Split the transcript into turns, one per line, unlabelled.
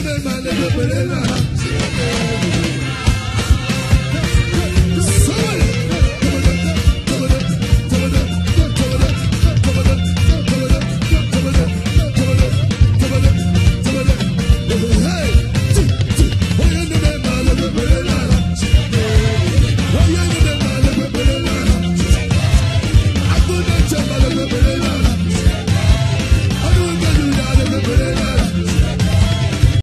Male, male.